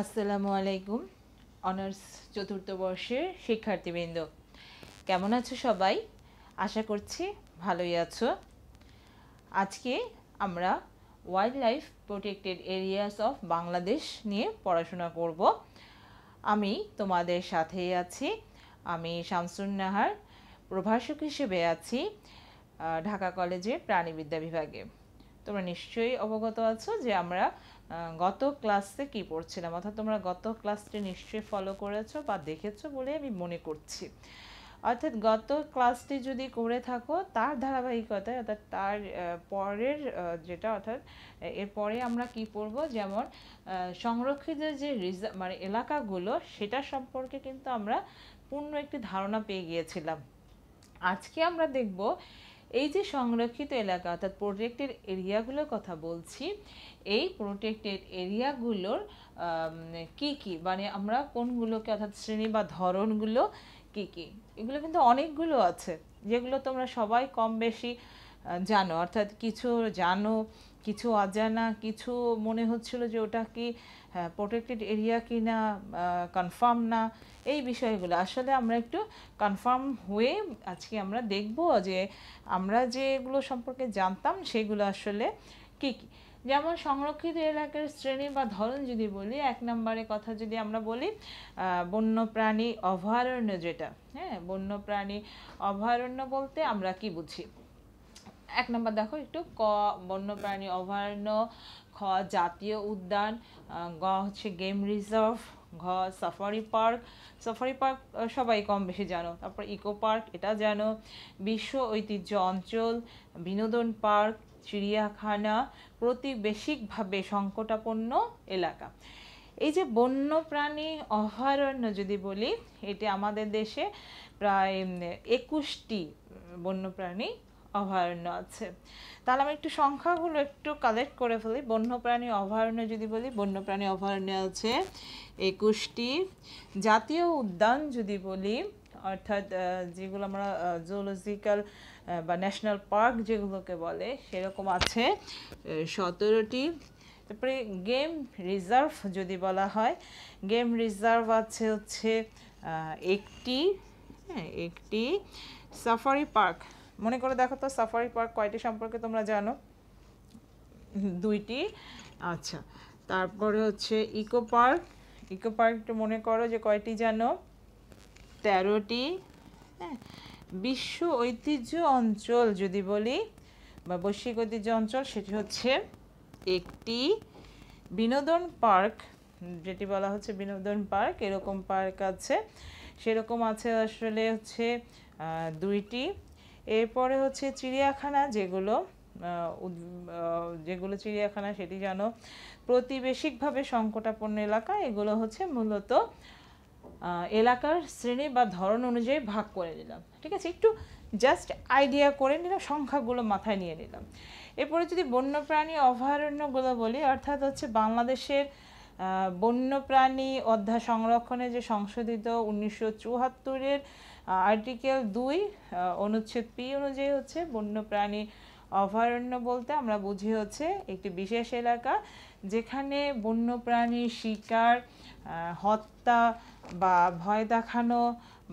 আসসালামু আলাইকুম অনার্স চতুর্থ বর্ষের শিক্ষার্থীবৃন্দ। কেমন আছো সবাই? আশা করছি ভালোই আছো। আজকে আমরা wild life protected areas of Bangladesh নিয়ে পড়াশোনা করব। আমি তোমাদের সাথেই আছি। আমি শামসুন নাহার, প্রভাষক হিসেবে আছি ঢাকা কলেজে প্রাণীবিদ্যা বিভাগে। তোমরা নিশ্চয়ই অবগত আছো যে আমরা গত ক্লাসে কি পড়ছিলাম? অর্থাৎ তোমরা গত ক্লাসটি নিশ্চয়ই ফলো করেছ বা দেখেছ বলে আমি মনে করছি। অর্থাৎ গত ক্লাসটি যদি করে থাকো, তার ধারাবাহিকতায়, অর্থাৎ তার পরের যেটা, অর্থাৎ এরপরে আমরা কি পড়ব? যেমন সংরক্ষিত যে রিজার্ভ মানে এলাকাগুলো, সেটা সম্পর্কে কিন্তু আমরা পূর্ণ একটি ধারণা পেয়ে গিয়েছিলাম। আজকে আমরা দেখব এই যে সংরক্ষিত এলাকা, অর্থাৎ প্রোটেক্টেড এরিয়াগুলোর কথা বলছি, এই প্রোটেক্টেড এরিয়াগুলোর কি কি? মানে আমরা কোনগুলোকে, অর্থাৎ শ্রেণি বা ধরনগুলো কি কি? এগুলো কিন্তু অনেকগুলো আছে, যেগুলো তোমরা সবাই কম বেশি জানো। অর্থাৎ কিছু জানো কিছু অজানা, কিছু মনে হচ্ছিল যে ওটা কি প্রোটেক্টেড এরিয়া কি না কনফার্ম না, এই বিষয়গুলো। আসলে আমরা একটু কনফার্ম হয়ে আজকে আমরা দেখব যে আমরা যেগুলো সম্পর্কে জানতাম সেগুলো আসলে কি কি। যেমন সংরক্ষিত এলাকার শ্রেণি বা ধরন যদি বলি, এক নম্বরে কথা যদি আমরা বলি বন্যপ্রাণী অভয়ারণ্য যেটা হ্যাঁ বন্যপ্রাণী অভয়ারণ্য বলতে আমরা কি বুঝি? এক নম্বর দেখো, একটু ক, বন্যপ্রাণী অভয়ারণ্য, খ, জাতীয় উদ্যান গ হচ্ছে গেম রিজার্ভ ঘ সাফারি পার্ক সাফারি পার্ক সবাই কম বেশি জানো। তারপর ইকো পার্ক এটা জানো। বিশ্ব ঐতিহ্য অঞ্চল, বিনোদন পার্ক চিড়িয়াখানা, প্রতিবেশিকভাবে সংকটাপন্ন এলাকা। এই যে বন্যপ্রাণী অভয়ারণ্য যদি বলি, এটি আমাদের দেশে প্রায় একুশটি বন্যপ্রাণী অভয়ারণ্য আছে। তাহলে আমি একটু সংখ্যাগুলো একটু কালেক্ট করে ফেলি। বন্যপ্রাণী অভয়ারণ্য যদি বলি, বন্যপ্রাণী অভয়ারণ্য আছে একুশটি। জাতীয় উদ্যান যদি বলি, অর্থাৎ যেগুলো আমরা জুলজিক্যাল বা ন্যাশনাল পার্ক যেগুলোকে বলে, সেরকম আছে সতেরোটি। তারপরে গেম রিজার্ভ যদি বলা হয় গেম রিজার্ভ আছে হচ্ছে একটি হ্যাঁ একটি সাফারি পার্ক মনে করে দেখো তো সাফারি পার্ক কয়টি সম্পর্কে তোমরা জানো? দুইটি। আচ্ছা তারপরে হচ্ছে ইকো পার্ক ইকো পার্কটা মনে করো যে কয়টি জানো? তেরোটি। হ্যাঁ বিশ্ব ঐতিহ্য অঞ্চল যদি বলি, বা বৈশ্বিক ঐতিহ্য অঞ্চল, সেটি হচ্ছে একটি বিনোদন পার্ক। যেটি বলা হচ্ছে বিনোদন পার্ক, এরকম পার্ক আছে। সেরকম আছে আসলে হচ্ছে দুইটি। এরপরে হচ্ছে চিড়িয়াখানা, যেগুলো যেগুলো চিড়িয়াখানা সেটি যেন প্রতিবেশিকভাবে সংকটাপন্ন এলাকা, এগুলো হচ্ছে মূলত এলাকার শ্রেণি বা ধরন অনুযায়ী ভাগ করে নিলাম। ঠিক আছে? একটু জাস্ট আইডিয়া করে নিলাম, সংখ্যাগুলো মাথায় নিয়ে নিলাম। এরপরে যদি বন্যপ্রাণী অভয়ারণ্যগুলো বলি, অর্থাৎ হচ্ছে বাংলাদেশের বন্যপ্রাণী অধ্যায় সংরক্ষণে যে সংশোধিত উনিশশো চুয়াত্তরের আর্টিকেল দুই অনুচ্ছেদ পি অনুযায়ী হচ্ছে বন্যপ্রাণী অভয়ারণ্য বলতে আমরা বুঝি হচ্ছে একটি বিশেষ এলাকা যেখানে বন্যপ্রাণী শিকার হত্যা বা ভয় দেখানো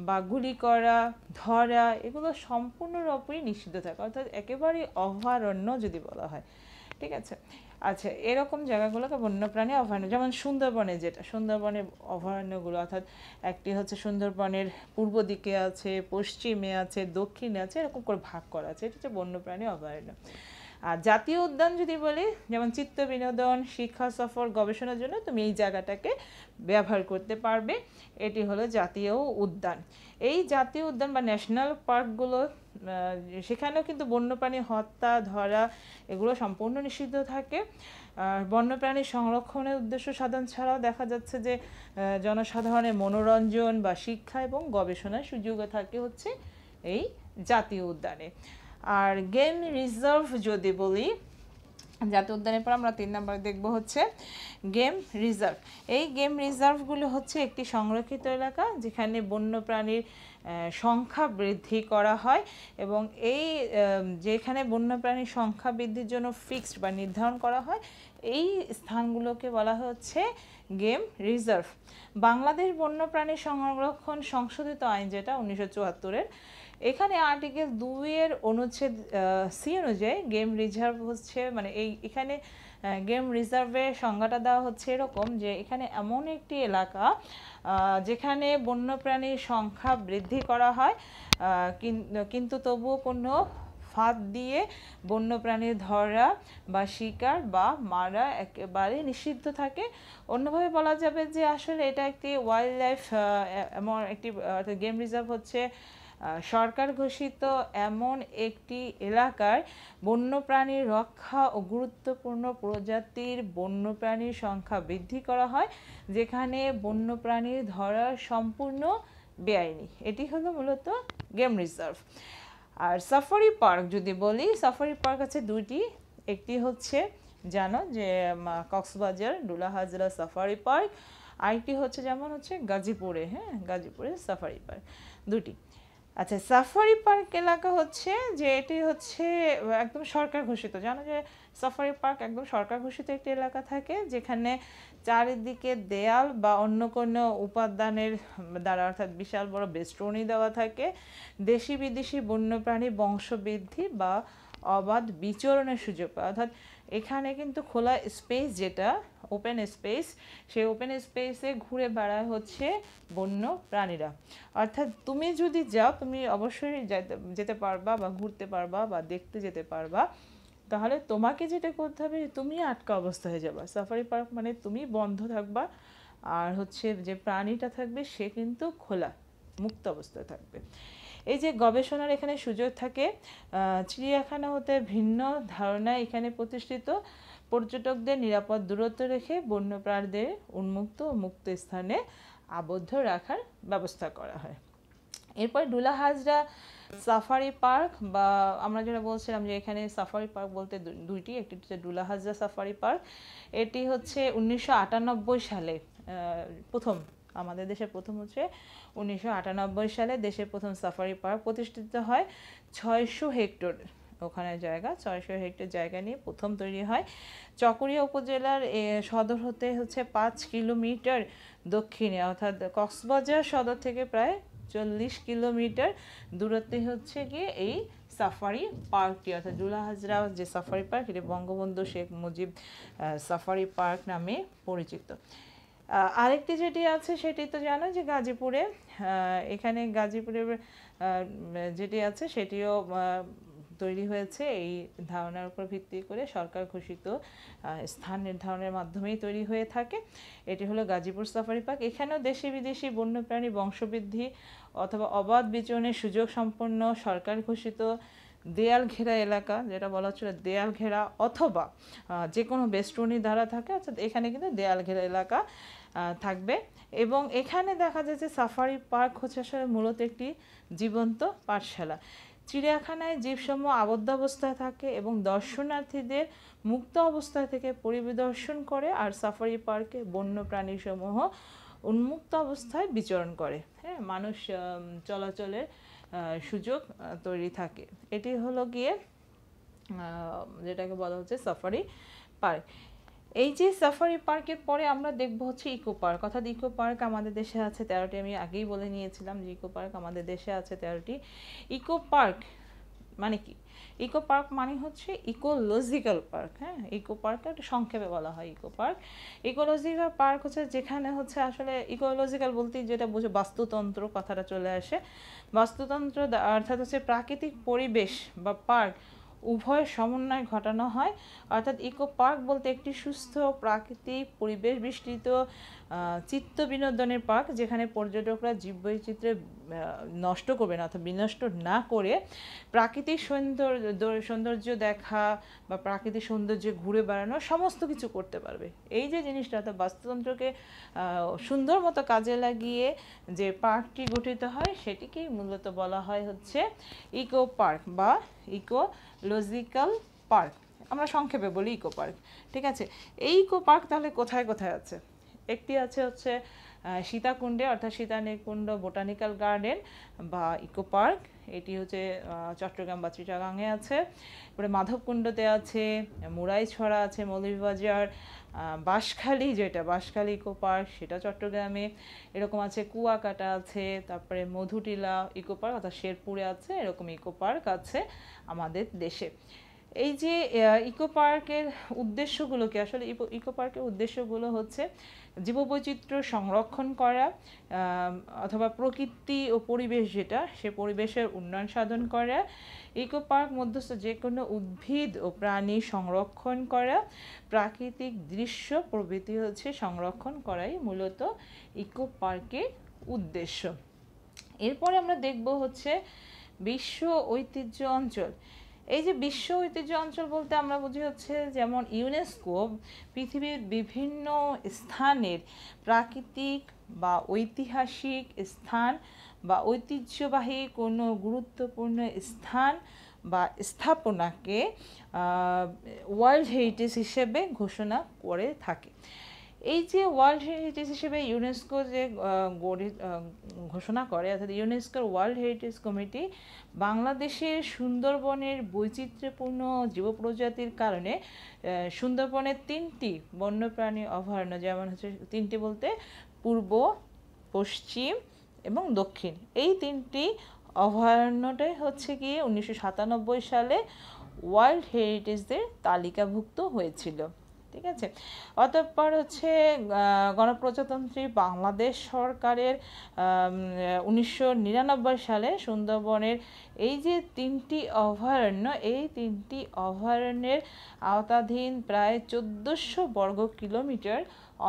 বা গুলি করা, ধরা এগুলো সম্পূর্ণরূপেই নিষিদ্ধ থাকে। অর্থাৎ একেবারেই অভয়ারণ্য যদি বলা হয়। ঠিক আছে? আচ্ছা এরকম জায়গাগুলোকে বন্যপ্রাণী অভয়ারণ্য, যেমন সুন্দরবনে যেটা সুন্দরবনের অভয়ারণ্যগুলো, অর্থাৎ একটি হচ্ছে সুন্দরবনের পূর্ব দিকে আছে, পশ্চিমে আছে, দক্ষিণে আছে, এরকম করে ভাগ করা আছে। এটা হচ্ছে বন্যপ্রাণী অভয়ারণ্য। আর জাতীয় উদ্যান যদি বলি, যেমন চিত্ত বিনোদন, শিক্ষা সফর, গবেষণার জন্য তুমি এই জায়গাটাকে ব্যবহার করতে পারবে। এটি হলো জাতীয় উদ্যান। এই জাতীয় উদ্যান বা ন্যাশনাল পার্কগুলো সেখানেও কিন্তু বন্যপ্রাণী হত্যা, ধরা এগুলো সম্পূর্ণ নিষিদ্ধ থাকে। বন্যপ্রাণী সংরক্ষণের উদ্দেশ্য সাধন ছাড়াও দেখা যাচ্ছে যে জনসাধারণের মনোরঞ্জন বা শিক্ষা এবং গবেষণার সুযোগও থাকে হচ্ছে এই জাতীয় উদ্যানে। আর গেম রিজার্ভ যদি বলি, জাতীয় উদ্যানের পর আমরা তিন নম্বর দেখব হচ্ছে গেম রিজার্ভ এই গেম রিজার্ভগুলো হচ্ছে একটি সংরক্ষিত এলাকা যেখানে বন্যপ্রাণীর সংখ্যা বৃদ্ধি করা হয় এবং এই যেখানে বন্যপ্রাণীর সংখ্যা বৃদ্ধির জন্য ফিক্সড বা নির্ধারণ করা হয়, এই স্থানগুলোকে বলা হচ্ছে গেম রিজার্ভ। বাংলাদেশ বন্যপ্রাণী সংরক্ষণ সংশোধিত আইন যেটা উনিশশো চুয়াত্তরের, এখানে আর্টিকেল দুইয়ের অনুচ্ছেদ সি অনুযায়ী গেম রিজার্ভ হচ্ছে মানে এই, এখানে গেম রিজার্ভের সংজ্ঞাটা দেওয়া হচ্ছে এরকম যে এখানে এমন একটি এলাকা যেখানে বন্যপ্রাণীর সংখ্যা বৃদ্ধি করা হয় কিন্তু তবুও কোনো ফাঁদ দিয়ে বন্যপ্রাণীর ধরা বা শিকার বা মারা একেবারে নিষিদ্ধ থাকে। অন্যভাবে বলা যাবে যে আসলে এটা একটি ওয়াইল্ড লাইফ এমন একটি গেম রিজার্ভ হচ্ছে সরকার ঘোষিত এমন একটি এলাকার বন্যপ্রাণীর রক্ষা ও গুরুত্বপূর্ণ প্রজাতির বন্যপ্রাণীর সংখ্যা বৃদ্ধি করা হয়, যেখানে বন্যপ্রাণীর ধরা সম্পূর্ণ বেআইনি। এটি হলো মূলত গেম রিজার্ভ আর সাফারি পার্ক যদি বলি সাফারি পার্ক আছে দুইটি। একটি হচ্ছে, জানো যে Cox's Bazar Dulahazara safari park আরেকটি হচ্ছে, যেমন হচ্ছে গাজীপুরে হ্যাঁ গাজীপুরে সাফারি পার্ক দুটি আচ্ছা সাফারি পার্ক এলাকা হচ্ছে যে এটি হচ্ছে, একদম সরকার ঘোষিত। জানো যে সাফারি পার্ক একদম সরকার ঘোষিত একটি এলাকা থাকে যেখানে চারিদিকে দেয়াল বা অন্য কোনো উপাদানের দ্বারা, অর্থাৎ বিশাল বড় বেষ্টনী দেওয়া থাকে। দেশি বিদেশি বন্যপ্রাণী বংশবৃদ্ধি বা অবাধ বিচরণের সুযোগ অর্থাৎ এখানে কিন্তু খোলা স্পেস যেটা ওপেন স্পেস সেই ওপেন স্পেসে ঘুরে বেড়ায় হচ্ছে বন্য প্রাণীরা। অর্থাৎ তুমি যদি যাও, তুমি অবশ্যই যেতে পারবা বা ঘুরতে পারবা বা দেখতে যেতে পারবা। তাহলে তোমাকে যেটা করতে হবে তুমি আটকা অবস্থা হয়ে যাবা। সাফারি পার্ক মানে তুমি বন্ধ থাকবা। আর হচ্ছে যে প্রাণীটা থাকবে, সে কিন্তু খোলা, মুক্ত অবস্থায় থাকবে। এই যে গবেষণার এখানে সুযোগ থাকে চিড়িয়াখানা হতে ভিন্ন ধারণা এখানে প্রতিষ্ঠিত। পর্যটকদের নিরাপদ দূরত্ব রেখে বন্যপ্রাণীদের উন্মুক্ত ও মুক্ত স্থানে আবদ্ধ রাখার ব্যবস্থা করা হয়। এরপর ডুলা হাজরা সাফারি পার্ক বা আমরা যেটা বলছিলাম যে এখানে সাফারি পার্ক বলতে দুইটি, একটি হচ্ছে ডুলা হাজরা সাফারি পার্ক। এটি হচ্ছে উনিশশো আটানব্বই সালে প্রথম, আমাদের দেশের প্রথম হচ্ছে উনিশশো আটানব্বই সালে দেশের প্রথম সাফারি পার্ক প্রতিষ্ঠিত হয় ছয়শো হেক্টর। ওখানে জায়গা, ছয়শো হেক্টর জায়গা নিয়ে প্রথম তৈরি হয়। চকরিয়া উপজেলার সদর হতে হচ্ছে পাঁচ কিলোমিটার দক্ষিণে, অর্থাৎ কক্সবাজার সদর থেকে প্রায় চল্লিশ কিলোমিটার দূরত্বে হচ্ছে গিয়ে এই সাফারি পার্কটি, অর্থাৎ জুলা হাজরা যে সাফারি পার্ক, এটি বঙ্গবন্ধু শেখ মুজিব সাফারি পার্ক নামে পরিচিত। আরেকটি যেটি আছে সেটি তো জানো যে গাজীপুরে এখানে গাজীপুরের যেটি আছে সেটিও তৈরি হয়েছে, এই ধারণার উপর ভিত্তি করে সরকার ঘোষিত স্থান নির্ধারণের মাধ্যমেই তৈরি হয়ে থাকে। এটি হলো গাজীপুর সাফারি পার্ক। এখানেও দেশি বিদেশি বন্যপ্রাণী বংশবৃদ্ধি অথবা অবাধ বিচরণের সুযোগ সম্পন্ন সরকার ঘোষিত দেয়াল ঘেরা এলাকা, যেটা বলা হচ্ছিল দেয়াল ঘেরা অথবা যে কোনো বেষ্টনী দ্বারা থাকে, অর্থাৎ এখানে কিন্তু দেয়াল ঘেরা এলাকা থাকবে। এবং এখানে দেখা যায় যে সাফারি পার্ক হচ্ছে আসলে মূলত একটি জীবন্ত পাঠশালা। চিড়িয়াখানায় জীবসমূহ আবদ্ধ অবস্থায় থাকে এবং দর্শনার্থীদের মুক্ত অবস্থা থেকে পরিদর্শন করে আর সাফারি পার্কে বন্য প্রাণীসমূহ উন্মুক্ত অবস্থায় বিচরণ করে। হ্যাঁ মানুষ চলাচলের সুযোগ তৈরি থাকে। এটি হলো গিয়ে যেটাকে বলা হচ্ছে সাফারি পার্ক। এই যে সাফারি পার্কের পরে আমরা দেখব হচ্ছে ইকো পার্ক অর্থাৎ ইকো পার্ক আমাদের দেশে আছে, তেরোটি আমি আগেই বলে নিয়েছিলাম যে ইকো পার্ক আমাদের দেশে আছে তেরোটি। ইকো পার্ক মানে কি? ইকো পার্ক মানে হচ্ছে ইকোলজিক্যাল পার্ক হ্যাঁ? ইকো পার্ক একটা সংক্ষেপে বলা হয় ইকো পার্ক ইকোলজিক্যাল পার্ক হচ্ছে যেখানে হচ্ছে আসলে ইকোলজিক্যাল বলতে যেটা বুঝে বাস্তুতন্ত্র কথাটা চলে আসে। বাস্তুতন্ত্র অর্থাৎ হচ্ছে প্রাকৃতিক পরিবেশ বা পার্ক উভয় সমন্বয় ঘটানো হয়। অর্থাৎ ইকো পার্ক বলতে একটি সুস্থ প্রাকৃতিক পরিবেশ বিস্তৃত। চিত্ত বিনোদনের পার্ক যেখানে পর্যটকরা জীববৈচিত্র্য নষ্ট করবে না অর্থাৎ বিনষ্ট না করে প্রাকৃতিক সৌন্দর্য সৌন্দর্য দেখা বা প্রাকৃতিক সৌন্দর্য ঘুরে বেড়ানো সমস্ত কিছু করতে পারবে। এই যে জিনিসটা, অর্থাৎ বাস্তুতন্ত্রকে সুন্দর মতো কাজে লাগিয়ে যে পার্কটি গঠিত হয়, সেটিকেই মূলত বলা হয় হচ্ছে ইকো পার্ক বা ইকোলজিক্যাল পার্ক। আমরা সংক্ষেপে বলি ইকো পার্ক। ঠিক আছে? এই ইকো পার্ক তাহলে কোথায় কোথায় আছে? একটি আছে হচ্ছে সীতাকুণ্ডে, অর্থাৎ সীতানিকুণ্ড বোটানিক্যাল গার্ডেন বা ইকো পার্ক। এটি হচ্ছে চট্টগ্রাম বা চিটাগাঙে আছে। তারপরে মাধবকুণ্ডতে আছে, মুরাইছড়া আছে, মৌলভীবাজার বাঁশখালী যেটা, বাঁশখালী ইকো পার্ক, সেটা চট্টগ্রামে। এরকম আছে, কুয়াকাটা আছে, তারপরে মধুটিলা ইকো পার্ক, অর্থাৎ শেরপুরে আছে, এরকম ইকো পার্ক আছে আমাদের দেশে। এই যে ইকো পার্কের উদ্দেশ্যগুলো কি আসলে ইকো পার্কের উদ্দেশ্যগুলো হচ্ছে জীববৈচিত্র্য সংরক্ষণ করা অথবা প্রকৃতি ও পরিবেশ যেটা, সে পরিবেশের উন্নয়ন সাধন করা, ইকো পার্ক মধ্যস্থ যে কোনো উদ্ভিদ ও প্রাণী সংরক্ষণ করা, প্রাকৃতিক দৃশ্য, প্রভৃতি হচ্ছে সংরক্ষণ করাই মূলত ইকো পার্কের উদ্দেশ্য। এরপরে আমরা দেখব হচ্ছে বিশ্ব ঐতিহ্য অঞ্চল। এই যে বিশ্ব ঐতিহ্য অঞ্চল বলতে আমরা বুঝি হচ্ছে যেমন ইউনেস্কো পৃথিবীর বিভিন্ন স্থানের প্রাকৃতিক বা ঐতিহাসিক স্থান বা ঐতিহ্যবাহী কোনো গুরুত্বপূর্ণ স্থান বা স্থাপনাকে ওয়ার্ল্ড হেরিটেজ হিসেবে ঘোষণা করে থাকে। এই যে ওয়ার্ল্ড হেরিটেজ হিসেবে ইউনেস্কো যে গড়ে ঘোষণা করে, অর্থাৎ ইউনেস্কোর ওয়ার্ল্ড হেরিটেজ কমিটি বাংলাদেশের সুন্দরবনের বৈচিত্র্যপূর্ণ জীব প্রজাতির কারণে সুন্দরবনের তিনটি বন্যপ্রাণী অভয়ারণ্য, যেমন হচ্ছে তিনটি বলতে পূর্ব, পশ্চিম এবং দক্ষিণ। এই তিনটি অভয়ারণ্যটাই হচ্ছে গিয়ে উনিশশো সাতানব্বই সালে ওয়ার্ল্ড হেরিটেজদের তালিকাভুক্ত হয়েছিল। ঠিক আছে? অতঃপর হচ্ছে গণপ্রজাতন্ত্রী বাংলাদেশ সরকারের উনিশশো নিরানব্বই সালে সুন্দরবনের এই যে তিনটি অভয়ারণ্য, এই তিনটি অভয়ারণ্যের আওতাধীন প্রায় চোদ্দোশো বর্গ কিলোমিটার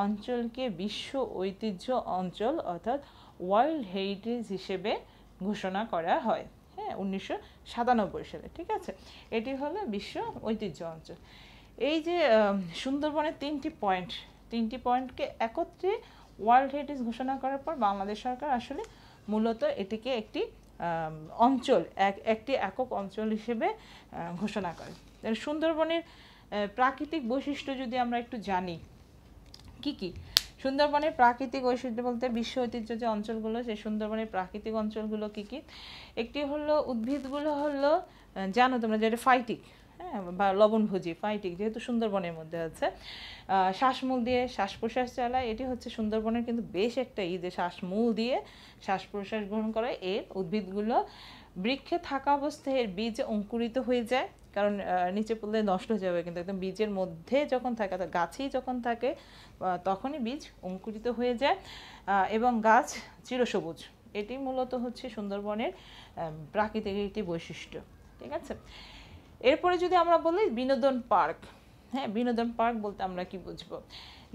অঞ্চলকে বিশ্ব ঐতিহ্য অঞ্চল অর্থাৎ ওয়ার্ল্ড হেরিটেজ হিসেবে ঘোষণা করা হয়। হ্যাঁ উনিশশো সাতানব্বই সালে, ঠিক আছে? এটি হলো বিশ্ব ঐতিহ্য অঞ্চল। এই যে সুন্দরবনের তিনটি পয়েন্ট তিনটি পয়েন্টকে একত্রে ওয়ার্ল্ড হেরিটেজ ঘোষণা করার পর বাংলাদেশ সরকার আসলে মূলত এটিকে একটি অঞ্চল, এক, একটি একক অঞ্চল হিসেবে ঘোষণা করে। সুন্দরবনের প্রাকৃতিক বৈশিষ্ট্য যদি আমরা একটু জানি, কি কি? সুন্দরবনের প্রাকৃতিক বৈশিষ্ট্য বলতে বিশ্ব ঐতিহ্য যে অঞ্চলগুলো, সেই সুন্দরবনের প্রাকৃতিক অঞ্চলগুলো কি কি? একটি হলো উদ্ভিদগুলো হলো জানো তোমরা যেটা ফাইটিক হ্যাঁ বা লবণভোজী ফাইটিক যেহেতু সুন্দরবনের মধ্যে আছে। শ্বাসমূল দিয়ে শ্বাস প্রশ্বাস চালায়, এটি হচ্ছে সুন্দরবনের কিন্তু বেশ একটা ই যে শ্বাসমূল দিয়ে শ্বাস প্রশ্বাস গ্রহণ করে। এর উদ্ভিদগুলো বৃক্ষে থাকা অবস্থায় এর বীজ অঙ্কুরিত হয়ে যায়, কারণ নিচে পড়লে নষ্ট হয়ে যাবে কিন্তু একদম বীজের মধ্যে যখন থাকে, অর্থাৎ গাছেই যখন থাকে তখনই বীজ অঙ্কুরিত হয়ে যায়। এবং গাছ চিরসবুজ, এটি মূলত হচ্ছে সুন্দরবনের প্রাকৃতিক একটি বৈশিষ্ট্য, ঠিক আছে? এরপরে যদি আমরা বলি বিনোদন পার্ক হ্যাঁ বিনোদন পার্ক বলতে আমরা কি বুঝব?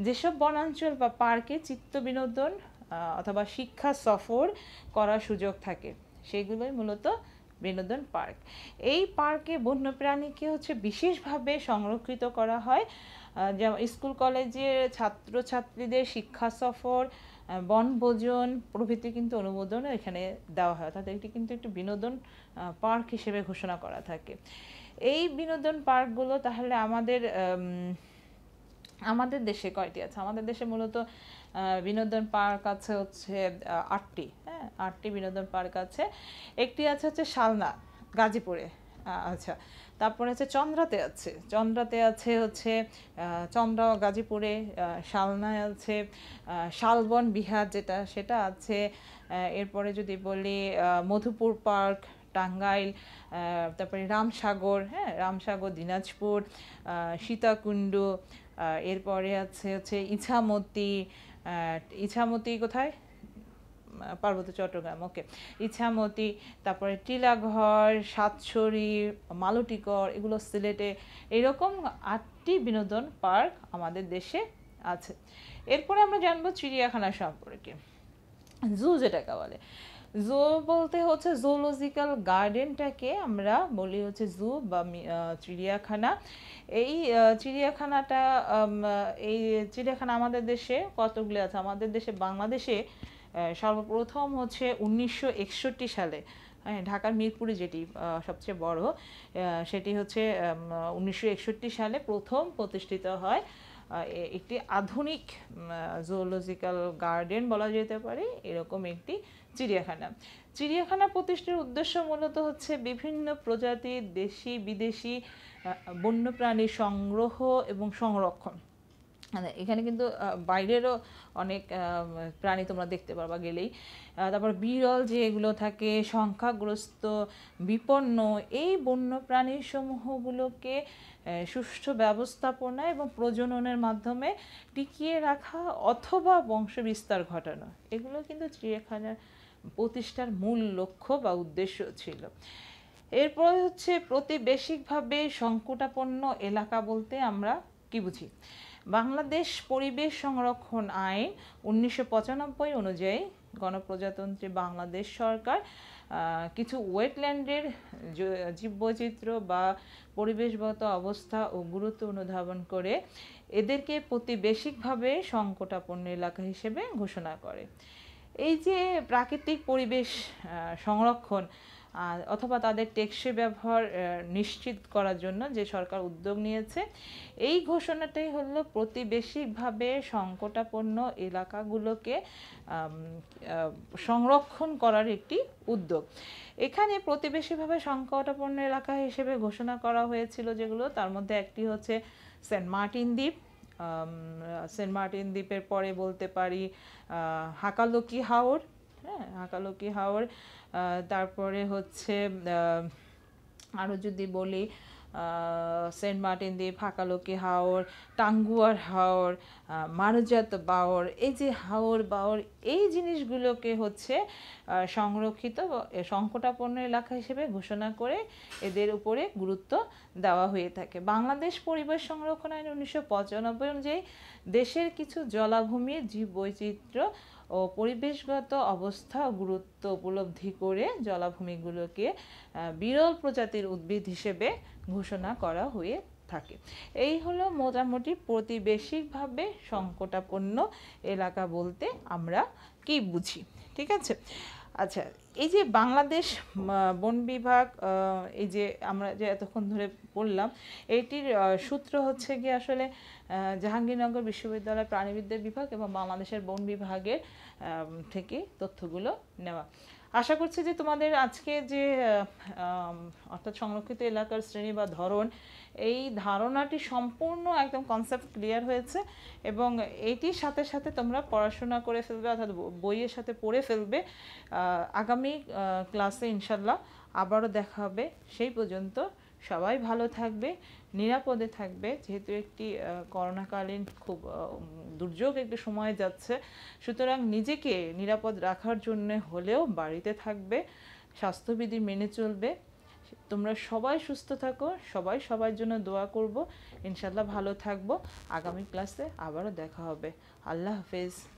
যেসব বনাঞ্চল বা পার্কে চিত্ত বিনোদন অথবা শিক্ষা সফর করার সুযোগ থাকে, সেগুলোই মূলত বিনোদন পার্ক। এই পার্কে বন্যপ্রাণীকে হচ্ছে বিশেষভাবে সংরক্ষিত করা হয় যেমন স্কুল কলেজের ছাত্রছাত্রীদের শিক্ষা সফর বনভোজন প্রভৃতি কিন্তু অনুমোদন এখানে দেওয়া হয়। অর্থাৎ এটি কিন্তু একটি বিনোদন পার্ক হিসেবে ঘোষণা করা থাকে। এই বিনোদন পার্কগুলো তাহলে আমাদের আমাদের দেশে কয়টি আছে? আমাদের দেশে মূলত বিনোদন পার্ক আছে হচ্ছে আটটি হ্যাঁ? আটটি বিনোদন পার্ক আছে। একটি আছে হচ্ছে শালনা, গাজীপুরে আচ্ছা। তারপরে হচ্ছে চন্দ্রাতে আছে। চন্দ্রাতে আছে হচ্ছে চন্দ্র গাজীপুরে শালনায় আছে শালবন বিহার যেটা, সেটা আছে। এরপরে যদি বলি মধুপুর পার্ক টাঙ্গাইল তারপরে রামসাগর হ্যাঁ রামসাগর, দিনাজপুর সীতাকুণ্ড এরপরে আছে, হচ্ছে ইছামতি ইছামতি কোথায়? পার্বত্য চট্টগ্রাম ওকে ইছামতি, তারপরে টিলাঘর, সাতছড়ি, মালুটিকর, এগুলো সিলেটে এরকম আটটি বিনোদন পার্ক আমাদের দেশে আছে। এরপরে আমরা জানব চিড়িয়াখানা সম্পর্কে। জু যেটাকে বলে। জু বলতে হচ্ছে জুলজিক্যাল গার্ডেনটাকে আমরা বলি হচ্ছে জু বা চিড়িয়াখানা। এই চিড়িয়াখানাটা এই চিড়িয়াখানা আমাদের দেশে কতগুলি আছে? আমাদের দেশে, বাংলাদেশে সর্বপ্রথম হচ্ছে উনিশশো একষট্টি সালে হ্যাঁ ঢাকার মিরপুরে যেটি সবচেয়ে বড় সেটি হচ্ছে উনিশশো একষট্টি সালে প্রথম প্রতিষ্ঠিত হয় একটি আধুনিক জুওলজিক্যাল গার্ডেন বলা যেতে পারে, এরকম একটি চিড়িয়াখানা। চিড়িয়াখানা প্রতিষ্ঠার উদ্দেশ্য মূলত হচ্ছে বিভিন্ন প্রজাতির দেশি বিদেশি বন্যপ্রাণী সংগ্রহ এবং সংরক্ষণ। এখানে কিন্তু বাইরেরও অনেক প্রাণী তোমরা দেখতে পারবা গেলেই। তারপর বিরল যেগুলো থাকে, সংখ্যাগ্রস্ত, বিপন্ন, এই বন্য প্রাণী সমূহগুলোকে সুষ্ঠু ব্যবস্থাপনা এবং প্রজননের মাধ্যমে টিকিয়ে রাখা অথবা বংশ বিস্তার ঘটানো, এগুলো কিন্তু চিড়িয়াখানার প্রতিষ্ঠার মূল লক্ষ্য বা উদ্দেশ্য ছিল। এরপর হচ্ছে প্রতিবেশিকভাবে সংকটাপন্ন এলাকা বলতে আমরা কি বুঝি? বাংলাদেশ পরিবেশ সংরক্ষণ আইন উনিশশো পঁচানব্বই অনুযায়ী গণপ্রজাতন্ত্রী বাংলাদেশ সরকার কিছু ওয়েটল্যান্ডের জীববৈচিত্র্য বা পরিবেশগত অবস্থা ও গুরুত্ব অনুধাবন করে এদেরকে প্রতিবেশিকভাবে সংকটাপন্ন এলাকা হিসেবে ঘোষণা করে। এই যে প্রাকৃতিক পরিবেশ সংরক্ষণ অথবা তাদের টেকসই ব্যবহার নিশ্চিত করার জন্য যে সরকার উদ্যোগ নিয়েছে। এই ঘোষণাটাই হলো প্রতিবেশিকভাবে সংকটাপন্ন এলাকাগুলোকে সংরক্ষণ করার একটি উদ্যোগ। এখানে প্রতিবেশীভাবে সংকটাপন্ন এলাকা হিসেবে ঘোষণা করা হয়েছিল যেগুলো। তার মধ্যে একটি হচ্ছে সেন্ট মার্টিন দ্বীপ। সেন্ট মার্টিন দ্বীপের পরে বলতে পারি হাকালুকি হাওর। হ্যাঁ হাকালুকি হাওর তারপরে হচ্ছে আরও যদি বলি সেন্ট মার্টিন দ্বীপ হাকালুকি হাওর, টাঙ্গুয়ার হাওর মারুজাত বাওর, এই যে হাওর, বাওর, এই জিনিসগুলোকে হচ্ছে সংরক্ষিত সংকটাপন্ন এলাকা হিসেবে ঘোষণা করে এদের উপরে গুরুত্ব দেওয়া হয়ে থাকে। বাংলাদেশ পরিবেশ সংরক্ষণ আইন উনিশশো পঁচানব্বই অনুযায়ী দেশের কিছু জলাভূমির জীব বৈচিত্র্য ও পরিবেশগত অবস্থা গুরুত্ব উপলব্ধি করে জলাভূমিগুলোকে বিরল প্রজাতির উদ্ভিদ হিসেবে ঘোষণা করা হয়ে থাকে। এই হলো মোটামুটি প্রতিবেশিকভাবে সংকটাপন্ন এলাকা বলতে আমরা কি বুঝি, ঠিক আছে? আচ্ছা এই যে বাংলাদেশ বন বিভাগ এই যে আমরা যে এতক্ষণ ধরে বললাম, এটির সূত্র হচ্ছে গিয়ে আসলে জাহাঙ্গীরনগর বিশ্ববিদ্যালয় প্রাণীবিদ্যা বিভাগ এবং বাংলাদেশের বন বিভাগের থেকে তথ্যগুলো নেওয়া। আশা করছি যে তোমাদের আজকে যে অর্থাৎ সংরক্ষিত এলাকার শ্রেণি বা ধরন, এই ধারণাটি সম্পূর্ণ একদম কনসেপ্ট ক্লিয়ার হয়েছে এবং এটির সাথে সাথে তোমরা পড়াশোনা করে ফেলবে, অর্থাৎ বইয়ের সাথে পড়ে ফেলবে। আগামী ক্লাসে ইনশাল্লাহ আবারও দেখা হবে। সেই পর্যন্ত সবাই ভালো থাকবে, নিরাপদে থাকবে। যেহেতু একটি করোনাকালীন খুব দুর্যোগ একটি সময় যাচ্ছে, সুতরাং নিজেকে নিরাপদ রাখার জন্য হলেও বাড়িতে থাকবে, স্বাস্থ্যবিধি মেনে চলবে। তোমরা সবাই সুস্থ থাকো, সবাই সবার জন্য দোয়া করব। ইনশাল্লাহ ভালো থাকব। আগামী ক্লাসে আবারও দেখা হবে। আল্লাহ হাফেজ।